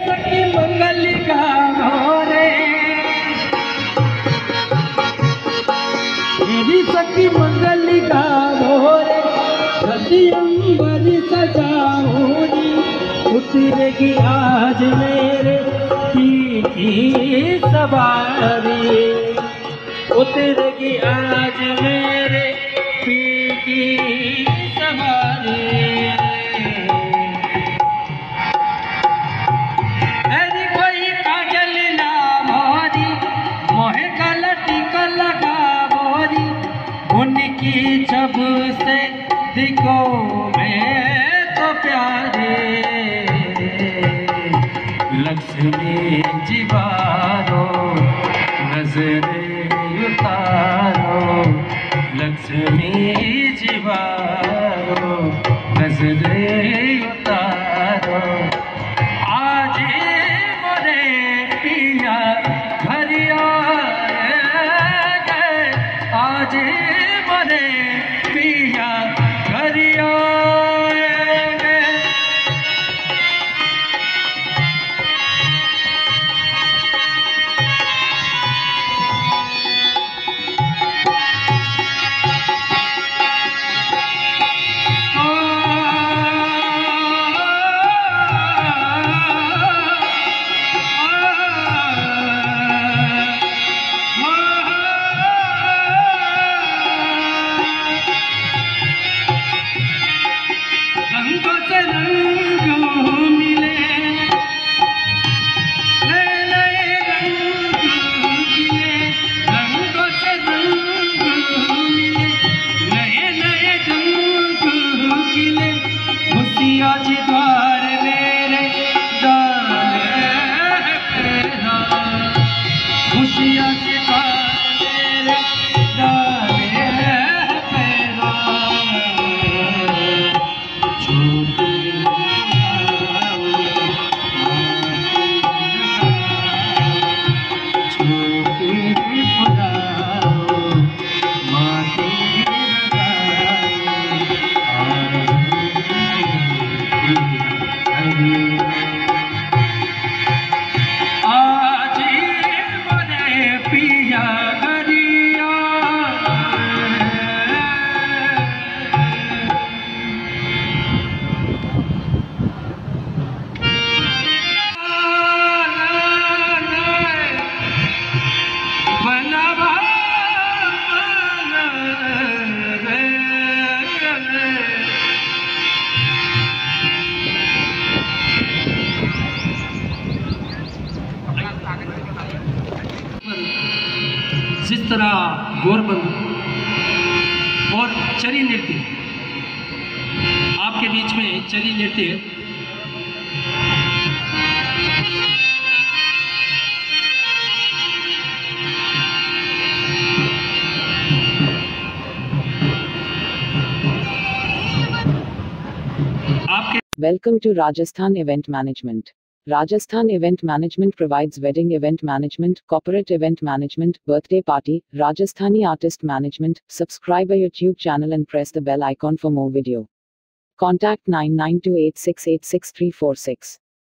मंगल गावो रे मेरी सखी मंगल गावो रे धरती अंबर उतरेगी आज मेरे की की सवारी। उतरेगी आज मेरे पी की सवारी। उनकी जब से दिखो मैं तो प्यारे। लक्ष्मी जीवारो नजरे उतारो। लक्ष्मी जीवारो नजरे उतारो चित्रा गोरबंधु और चरी नृत्य। आपके बीच में चरी नृत्य। आपके welcome to Rajasthan event management Rajasthan Event Management provides wedding event management, corporate event management, birthday party, Rajasthani artist management. Subscribe our YouTube channel and press the bell icon for more video. Contact 9928686346.